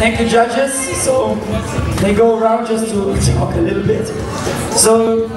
thank you judges. So they go around just to talk a little bit. So